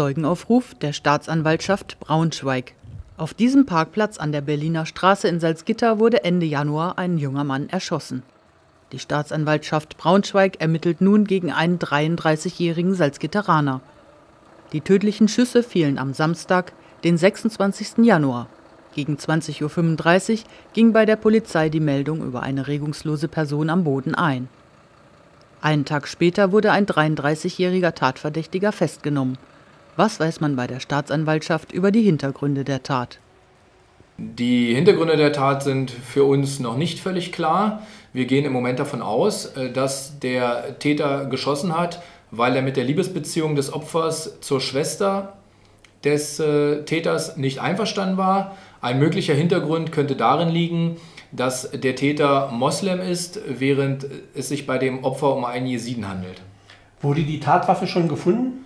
Zeugenaufruf der Staatsanwaltschaft Braunschweig. Auf diesem Parkplatz an der Berliner Straße in Salzgitter wurde Ende Januar ein junger Mann erschossen. Die Staatsanwaltschaft Braunschweig ermittelt nun gegen einen 33-jährigen Salzgitteraner. Die tödlichen Schüsse fielen am Samstag, den 26. Januar. Gegen 20.35 Uhr ging bei der Polizei die Meldung über eine regungslose Person am Boden ein. Einen Tag später wurde ein 33-jähriger Tatverdächtiger festgenommen. Was weiß man bei der Staatsanwaltschaft über die Hintergründe der Tat? Die Hintergründe der Tat sind für uns noch nicht völlig klar. Wir gehen im Moment davon aus, äh, dass der Täter geschossen hat, weil er mit der Liebesbeziehung des Opfers zur Schwester des äh, Täters nicht einverstanden war. Ein möglicher Hintergrund könnte darin liegen, dass der Täter Moslem ist, während es sich bei dem Opfer um einen Jesiden handelt. Wurde die Tatwaffe schon gefunden?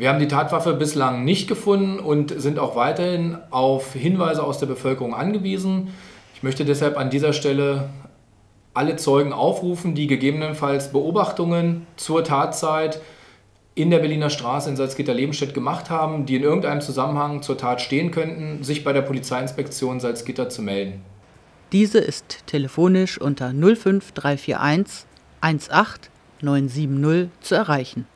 Wir haben die Tatwaffe bislang nicht gefunden und sind auch weiterhin auf Hinweise aus der Bevölkerung angewiesen. Ich möchte deshalb an dieser Stelle alle Zeugen aufrufen, die gegebenenfalls Beobachtungen zur Tatzeit in der Berliner Straße in Salzgitter-Lebenstedt gemacht haben, die in irgendeinem Zusammenhang zur Tat stehen könnten, sich bei der Polizeiinspektion Salzgitter zu melden. Diese ist telefonisch unter 05341 18 970 zu erreichen.